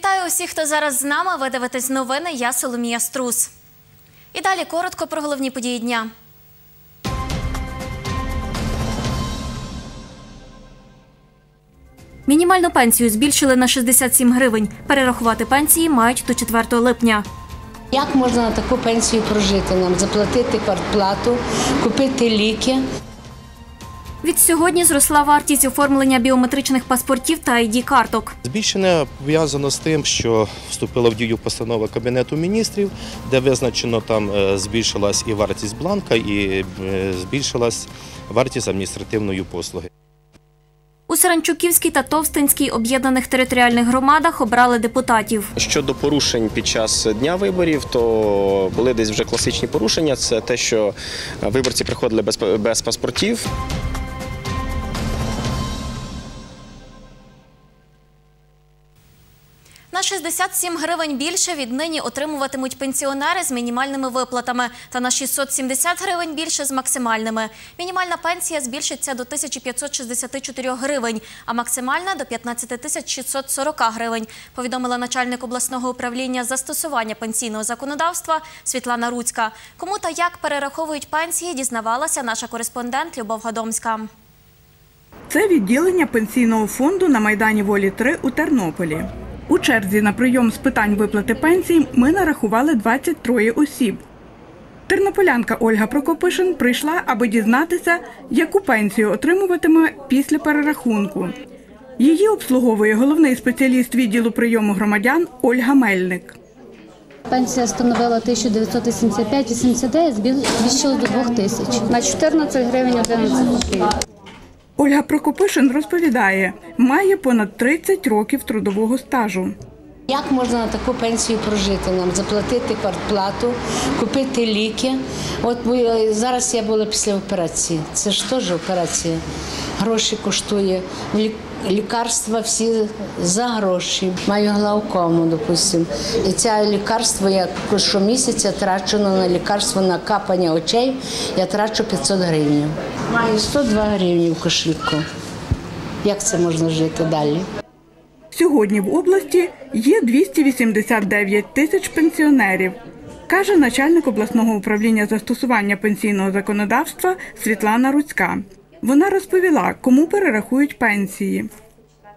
Вітаю усіх, хто зараз з нами. Ви дивитесь новини. Я Соломія Струс. І далі коротко про головні події дня. Мінімальну пенсію збільшили на 67 гривень. Перерахувати пенсії мають до 4 липня. Як можна на таку пенсію прожити нам? Заплатити квартплату, купити ліки. Від сьогодні зросла вартість оформлення біометричних паспортів та id карток. Збільшення пов'язано з тим, що вступила в дію постанова Кабінету міністрів, де визначено там е, збільшилась і вартість бланка, і е, збільшилась вартість адміністративної послуги. У Саранчуківській та Товстинській об'єднаних територіальних громадах обрали депутатів. Щодо порушень під час дня виборів, то були десь вже класичні порушення. Це те, що виборці приходили без, без паспортів. На 67 гривень більше віднині отримуватимуть пенсіонери з мінімальними виплатами та на 670 гривень більше з максимальними. Мінімальна пенсія збільшиться до 1564 гривень, а максимальна до 15 тисяч 640 гривень, повідомила начальник обласного управління застосування пенсійного законодавства Світлана Руцька. Кому та як перераховують пенсії, дізнавалася наша кореспондент Любов Гадомська. Це відділення пенсійного фонду на Майдані Волі 3 у Тернополі. У черзі на прийом з питань виплати пенсій ми нарахували 23 осіб. Тернополянка Ольга Прокопишин прийшла, аби дізнатися, яку пенсію отримуватиме після перерахунку. Її обслуговує головний спеціаліст відділу прийому громадян Ольга Мельник. Пенсія становила 1985,89, збільшили до 2000. На 14 гривень 11 копійок. Ольга Прокопишин розповідає, має понад 30 років трудового стажу. Як можна на таку пенсію прожити нам? Заплатити квартплату, купити ліки. От ми- зараз я була після операції. Це ж теж операція. Гроші коштує. Лі- Лікарства всі за гроші. Маю глаукому, допустимо. І це лікарство я щомісяця трачу на лікарство на капання очей. Я трачу 500 гривень. Маю 102 гривні в кошельку. Як це можна жити далі? Сьогодні в області є 289 тисяч пенсіонерів, каже начальник обласного управління застосування пенсійного законодавства Світлана Руцька. Вона розповіла, кому перерахують пенсії.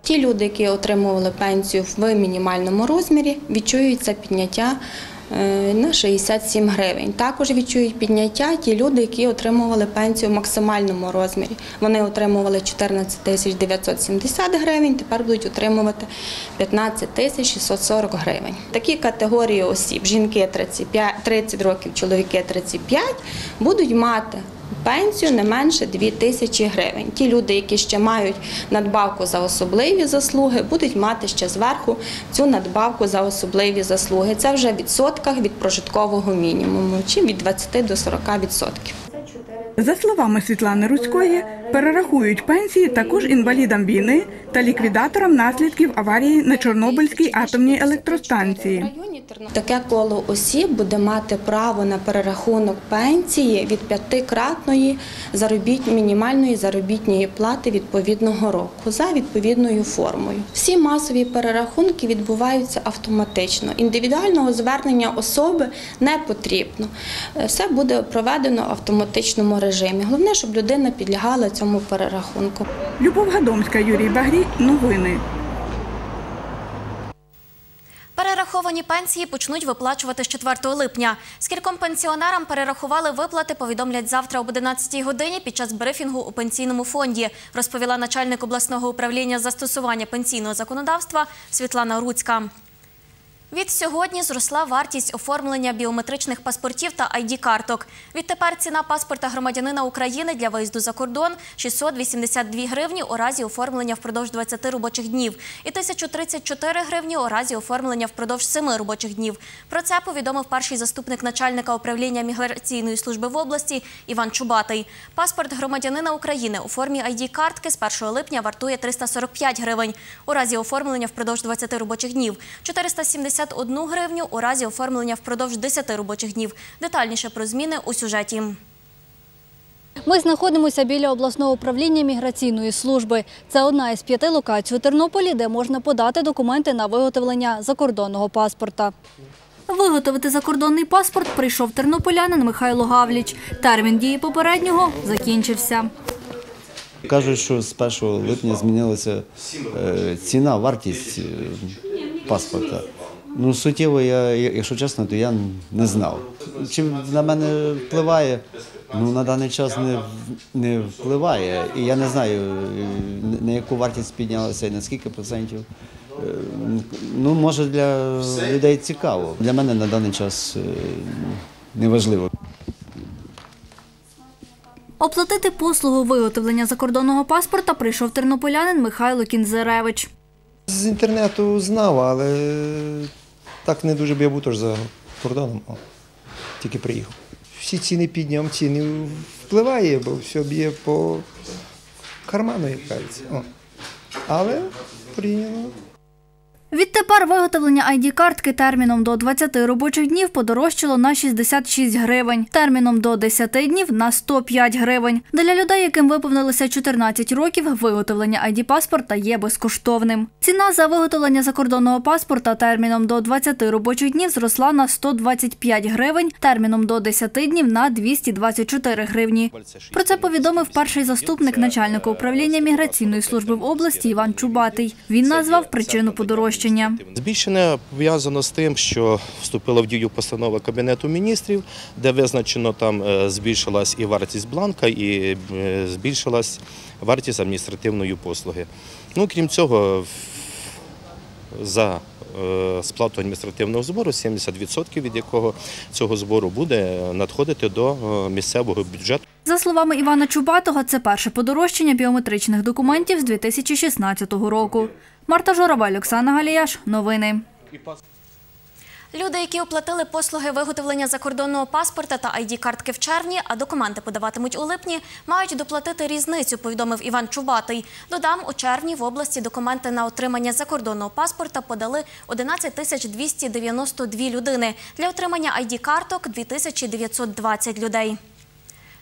Ті люди, які отримували пенсію в мінімальному розмірі, відчують це підняття е, на 67 гривень. Також відчують підняття ті люди, які отримували пенсію в максимальному розмірі. Вони отримували 14 тисяч 970 гривень, тепер будуть отримувати 15 тисяч 640 гривень. Такі категорії осіб, жінки 30 років, чоловіки 35, будуть мати пенсію не менше 2 тисячі гривень. Ті люди, які ще мають надбавку за особливі заслуги, будуть мати ще зверху цю надбавку за особливі заслуги. Це вже в відсотках від прожиткового мінімуму, чи від 20 до 40 відсотків. За словами Світлани Руцької, перерахують пенсії також інвалідам війни та ліквідаторам наслідків аварії на Чорнобильській атомній електростанції. Таке коло осіб буде мати право на перерахунок пенсії від п'ятикратної заробіт... мінімальної заробітної плати відповідного року за відповідною формою. Всі масові перерахунки відбуваються автоматично. Індивідуального звернення особи не потрібно. Е, Все буде проведено в автоматичному режимі. Головне, щоб людина підлягала цьому перерахунку. Любов Гадомська, Юрій Багрій. Новини. Перераховані пенсії почнуть виплачувати з 4 липня. Скільком пенсіонерам перерахували виплати, повідомлять завтра об 11 годині під час брифінгу у пенсійному фонді, розповіла начальник обласного управління застосування пенсійного законодавства Світлана Руцька. Від сьогодні зросла вартість оформлення біометричних паспортів та id карток Відтепер ціна паспорта громадянина України для виїзду за кордон 682 гривні у разі оформлення впродовж 20 робочих днів і 1034 гривні у разі оформлення впродовж 7 робочих днів. Про це повідомив перший заступник начальника управління міграційної служби в області Іван Чубатий. Паспорт громадянина України у формі id картки з 1 липня вартує 345 гривень. У разі оформлення впродовж 20 робочих днів 470 51 гривню у разі оформлення впродовж 10 робочих днів. Детальніше про зміни у сюжеті. Ми знаходимося біля обласного управління міграційної служби. Це одна із п'яти локацій у Тернополі, де можна подати документи на виготовлення закордонного паспорта. Виготовити закордонний паспорт прийшов тернополянин Михайло Гавліч. Термін дії попереднього закінчився. Кажуть, що з 1 липня змінилася е, ціна, вартість е, паспорта. Ну, суттєво, я, якщо чесно, то я не знав. Чи на мене впливає? Ну, на даний час не, не впливає. І я не знаю, на яку вартість піднялася і на скільки процентів. Е, Ну, може, для людей цікаво. Для мене на даний час е, неважливо. Оплатити послугу виготовлення закордонного паспорта прийшов тернополянин Михайло Кінзеревич. З інтернету знав, але так не дуже б я був теж за кордоном. а тільки приїхав. Всі ціни підняв, ціни впливає, бо все б'є по карману, як кажеться. О. Але порівняно Відтепер виготовлення ID-картки терміном до 20 робочих днів подорожчало на 66 гривень, терміном до 10 днів на 105 гривень. Для людей, яким виповнилося 14 років, виготовлення ID-паспорта є безкоштовним. Ціна за виготовлення закордонного паспорта терміном до 20 робочих днів зросла на 125 гривень, терміном до 10 днів на 224 гривні. Про це повідомив перший заступник начальника управління міграційної служби в області Іван Чубатий. Він назвав причину подорожчання. Збільшення пов'язано з тим, що вступила в дію постанова Кабінету міністрів, де визначено там е, збільшилась і вартість бланка, і е, збільшилась вартість адміністративної послуги. Ну, крім цього, за е, сплату адміністративного збору 70% від якого цього збору буде надходити до місцевого бюджету. За словами Івана Чубатого, це перше подорожчання біометричних документів з 2016 року. Марта Журавель, Оксана Галіяш. Новини. Люди, які оплатили послуги виготовлення закордонного паспорта та ID-картки в червні, а документи подаватимуть у липні, мають доплатити різницю, повідомив Іван Чубатий. Додам, у червні в області документи на отримання закордонного паспорта подали 11 тисяч 292 людини. Для отримання ID-карток – 2920 людей.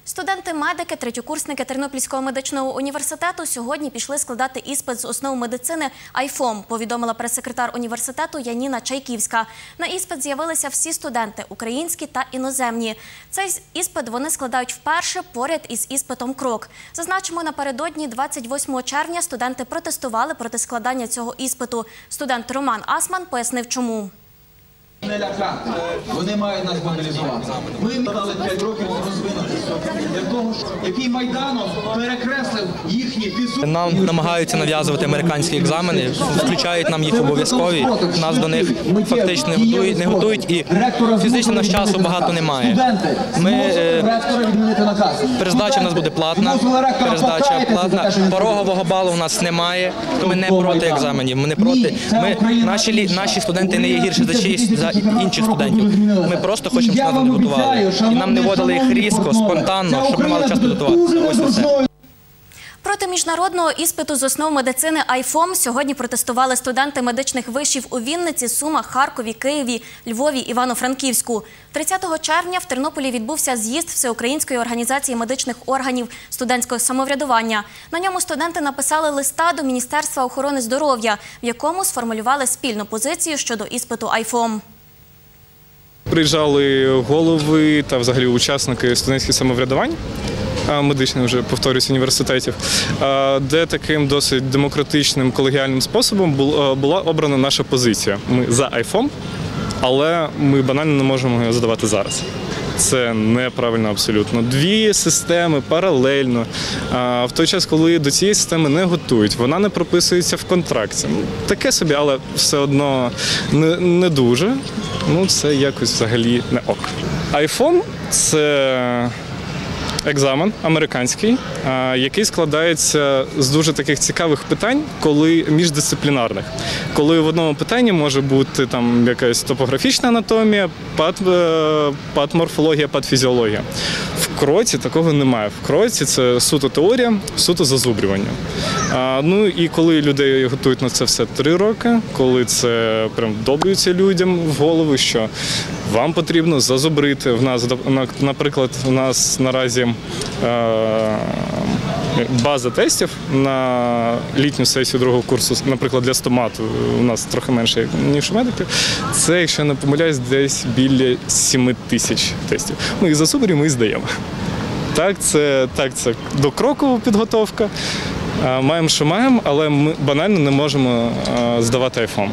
Студенти-медики, третьокурсники Тернопільського медичного університету сьогодні пішли складати іспит з основ медицини АйФОМ, повідомила прес-секретар університету Яніна Чайківська. На іспит з'явилися всі студенти українські та іноземні. Цей іспит вони складають вперше поряд із іспитом Крок. Зазначимо, напередодні 28 червня студенти протестували проти складання цього іспиту. Студент Роман Асман пояснив, чому. Не лякати. Вони мають нас мобілізувати. Ми дали 5 років розвинутися для того, який Майданов перекреслив їхні фізу. Нам намагаються нав'язувати американські екзамени, включають нам їх обов'язкові. Нас до них фактично не готують, не готують і фізично наш часу багато немає. Ми е, перездача в нас буде платна. Перездача платна. Порогового балу у нас немає. Ми не проти екзаменів. Ми не проти. Ми наші наші студенти не є гірше за чиїсь за інших студентів. Ми просто хочемо, щоб нас вони готували. І нам не вводили їх різко, спонтанно, щоб ми мали час підготуватися. Ось і. Проти міжнародного іспиту з основ медицини АйФОМ сьогодні протестували студенти медичних вишів у Вінниці, Сумах, Харкові, Києві, Львові, Івано-Франківську. 30 червня в Тернополі відбувся з'їзд Всеукраїнської організації медичних органів студентського самоврядування. На ньому студенти написали листа до Міністерства охорони здоров'я, в якому сформулювали спільну позицію щодо іспиту АйФОМ. Приїжджали голови та взагалі учасники студентських самоврядувань. Медичних вже повторюсь університетів, де таким досить демократичним колегіальним способом бул- була обрана наша позиція. Ми за iPhone, але ми банально не можемо його задавати зараз. Це неправильно абсолютно. Дві системи паралельно. А, В той час, коли до цієї системи не готують, вона не прописується в контракті. Ну, Таке собі, але все одно не, не дуже. Ну, це якось взагалі не ок. iPhone – це екзамен американський, який складається з дуже таких цікавих питань, коли міждисциплінарних. коли в одному питанні може бути там якась топографічна анатомія, пат, е, патморфологія, патфізіологія. В кроці такого немає. В кроці це суто теорія, суто зазубрювання. Ну і коли людей готують на це все три роки, коли це прям вдобрюється людям в голову, що вам потрібно зазубрити. В нас, на- наприклад, у нас наразі е, база тестів на літню сесію другого курсу, наприклад, для стомату у нас трохи менше, ніж у медиків. Це, якщо не помиляюсь, десь біля 7 тисяч тестів. Ми їх засубрюємо і здаємо. Так, це, так, це докрокова підготовка. Маємо, що маємо, але ми банально не можемо здавати айфон.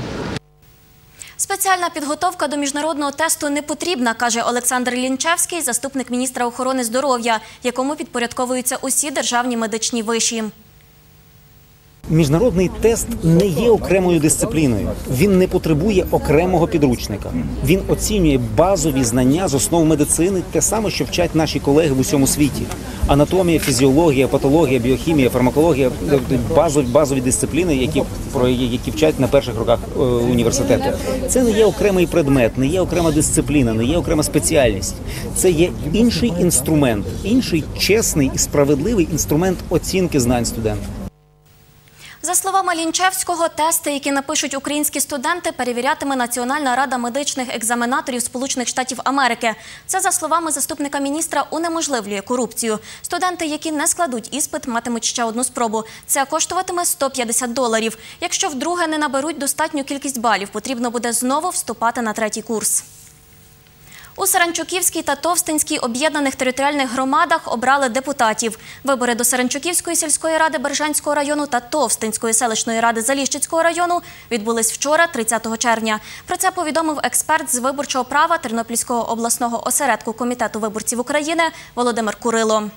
Спеціальна підготовка до міжнародного тесту не потрібна, каже Олександр Лінчевський, заступник міністра охорони здоров'я, якому підпорядковуються усі державні медичні виші. Міжнародний тест не є окремою дисципліною. Він не потребує окремого підручника. Він оцінює базові знання з основ медицини, те саме, що вчать наші колеги в усьому світі: анатомія, фізіологія, патологія, біохімія, фармакологія базові, базові дисципліни, які про які вчать на перших роках е, університету. Це не є окремий предмет, не є окрема дисципліна, не є окрема спеціальність. Це є інший інструмент, інший чесний і справедливий інструмент оцінки знань студента. За словами Лінчевського, тести, які напишуть українські студенти, перевірятиме Національна рада медичних екзаменаторів Сполучених Штатів Америки. Це за словами заступника міністра унеможливлює корупцію. Студенти, які не складуть іспит, матимуть ще одну спробу. Це коштуватиме 150 доларів. Якщо вдруге не наберуть достатню кількість балів, потрібно буде знову вступати на третій курс. У Саранчуківській та Товстинській об'єднаних територіальних громадах обрали депутатів. Вибори до Саранчуківської сільської ради Бережанського району та Товстинської селищної ради Заліщицького району відбулись вчора, 30 червня. Про це повідомив експерт з виборчого права Тернопільського обласного осередку комітету виборців України Володимир Курило.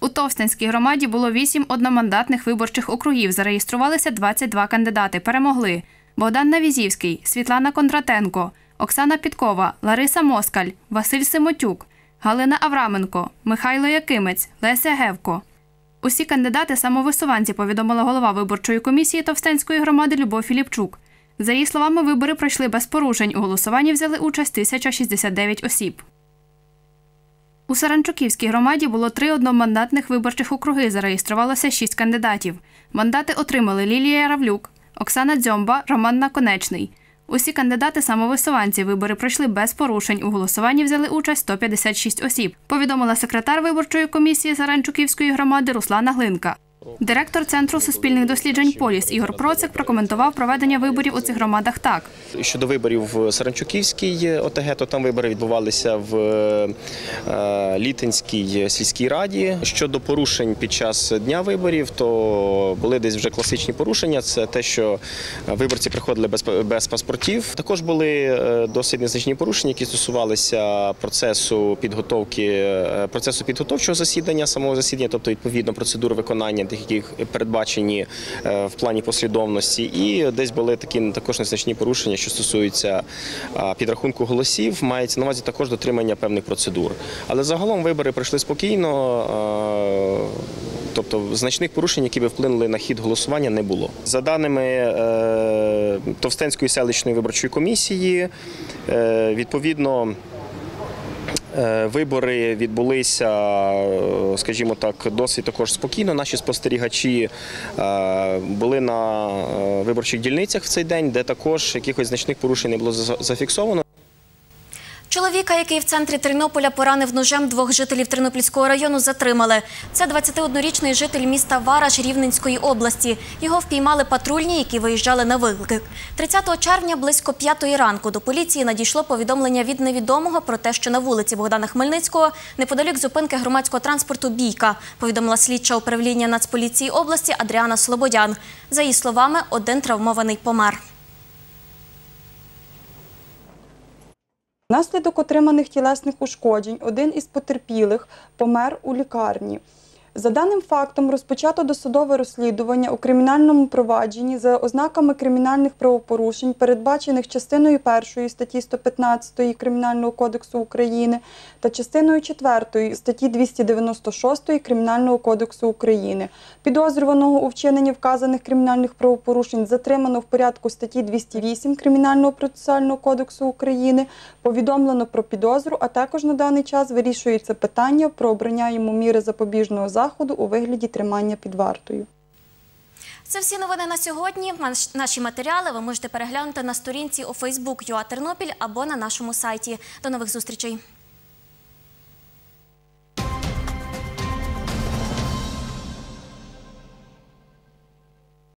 У Товстинській громаді було вісім одномандатних виборчих округів. Зареєструвалися 22 кандидати. Перемогли Богдан Навізівський, Світлана Кондратенко, Оксана Підкова, Лариса Москаль, Василь Симотюк, Галина Авраменко, Михайло Якимець, Леся Гевко. Усі кандидати самовисуванці, повідомила голова виборчої комісії Товстенської громади Любов Філіпчук. За її словами, вибори пройшли без порушень. У голосуванні взяли участь 1069 осіб. У Саранчуківській громаді було три одномандатних виборчих округи. Зареєструвалося шість кандидатів. Мандати отримали Лілія Равлюк, Оксана Дзьомба, Роман Наконечний. Усі кандидати самовисуванці вибори пройшли без порушень. У голосуванні взяли участь 156 осіб. Повідомила секретар виборчої комісії Саранчуківської громади Руслана Глинка. Директор центру суспільних досліджень Поліс Ігор Процик прокоментував проведення виборів у цих громадах так. Щодо виборів в Саранчуківській ОТГ, то там вибори відбувалися в е, Літинській сільській раді. Щодо порушень під час дня виборів, то були десь вже класичні порушення. Це те, що виборці приходили без, без паспортів. Також були е, досить незначні порушення, які стосувалися процесу підготовки, е, процесу підготовчого засідання, самого засідання, тобто відповідно процедури виконання тих, яких передбачені е, в плані послідовності, і десь були такі також незначні порушення, що стосуються підрахунку голосів. Мається на увазі також дотримання певних процедур. Але загалом вибори пройшли спокійно. Тобто значних порушень, які би вплинули на хід голосування, не було. За даними е, Товстенської селищної виборчої комісії, е, відповідно. Е, Вибори відбулися, скажімо так, досить також спокійно. Наші спостерігачі е, були на е, виборчих дільницях в цей день, де також якихось значних порушень не було за- зафіксовано. Чоловіка, який в центрі Тернополя поранив ножем двох жителів Тернопільського району, затримали. Це 21-річний житель міста Вараш Рівненської області. Його впіймали патрульні, які виїжджали на виклик. 30 червня близько 5 ранку до поліції надійшло повідомлення від невідомого про те, що на вулиці Богдана Хмельницького неподалік зупинки громадського транспорту Бійка, повідомила слідча управління Нацполіції області Адріана Слободян. За її словами, один травмований помер. Внаслідок отриманих тілесних ушкоджень один із потерпілих помер у лікарні. За даним фактом розпочато досудове розслідування у кримінальному провадженні за ознаками кримінальних правопорушень, передбачених частиною 1 статті 115 Кримінального кодексу України та частиною 4 статті 296 Кримінального кодексу України. Підозрюваного у вчиненні вказаних кримінальних правопорушень затримано в порядку статті 208 Кримінального процесуального кодексу України, повідомлено про підозру, а також на даний час вирішується питання про обрання йому міри запобіжного заходу у вигляді тримання під вартою. Це всі новини на сьогодні. Наші матеріали ви можете переглянути на сторінці у Фейсбук ЮА Тернопіль або на нашому сайті. До нових зустрічей.